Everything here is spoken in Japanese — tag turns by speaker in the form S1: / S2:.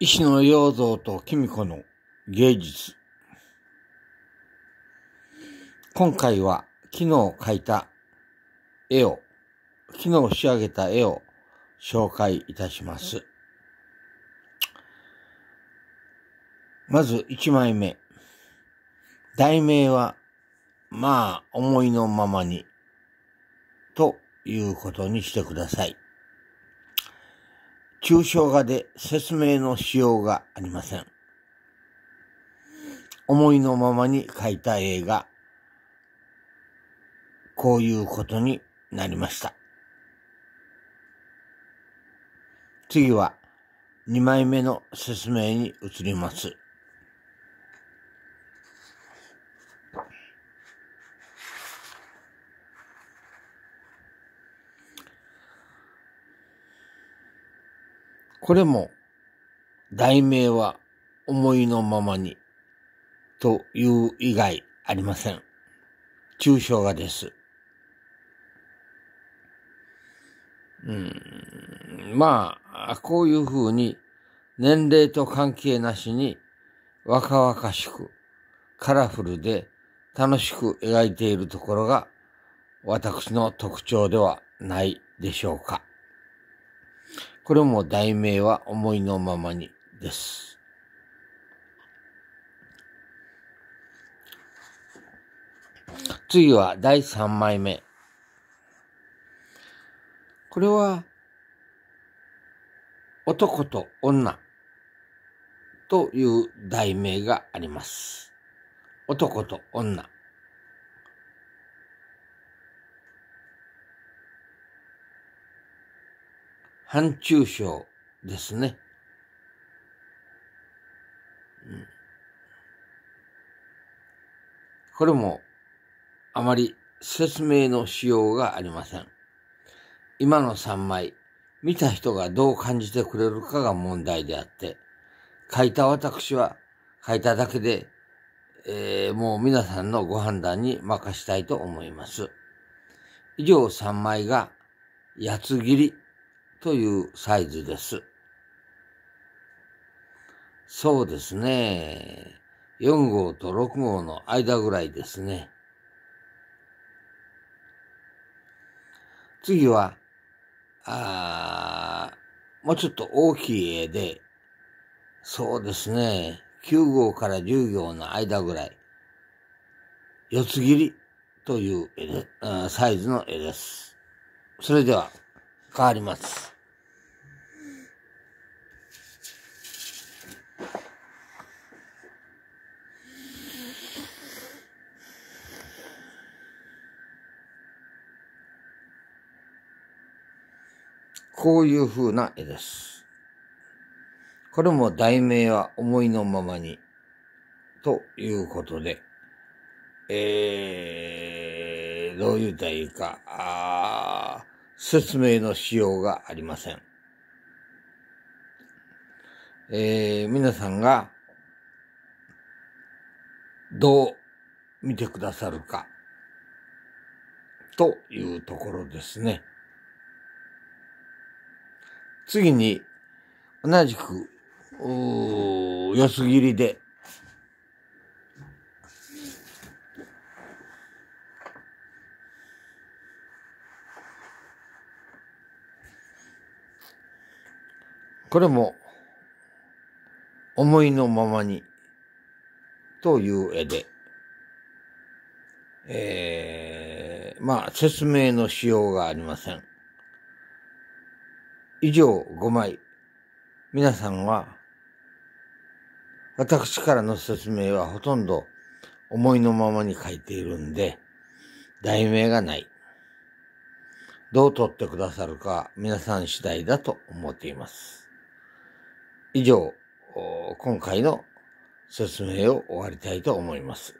S1: 石野洋蔵と公子の芸術。今回は昨日描いた絵を、昨日仕上げた絵を紹介いたします。まず1枚目。題名は、まあ思いのままに、ということにしてください。抽象画で説明のしようがありません。思いのままに描いた絵が、こういうことになりました。次は2枚目の説明に移ります。これも、題名は思いのままにという以外ありません。抽象画です。うん、まあ、こういうふうに年齢と関係なしに若々しくカラフルで楽しく描いているところが私の特徴ではないでしょうか。これも題名は思いのままにです。次は第3枚目。これは男と女という題名があります。男と女。反中症ですね。これもあまり説明のしようがありません。今の3枚、見た人がどう感じてくれるかが問題であって、書いた私は書いただけで、えー、もう皆さんのご判断に任したいと思います。以上3枚が、八つ切りというサイズです。そうですね。4号と6号の間ぐらいですね。次は、あもうちょっと大きい絵で、そうですね。9号から10号の間ぐらい。四つ切りという絵で、サイズの絵です。それでは、変わります。こういう風な絵です。これも題名は思いのままにということで、えー、どう言うたらいいか、あ説明のしようがありません。えー、皆さんがどう見てくださるかというところですね。次に、同じく、四つ切りで、これも、思いのままに、という絵で、えー、まあ、説明のしようがありません。以上5枚。皆さんは、私からの説明はほとんど思いのままに書いているんで、題名がない。どう取ってくださるか皆さん次第だと思っています。以上、今回の説明を終わりたいと思います。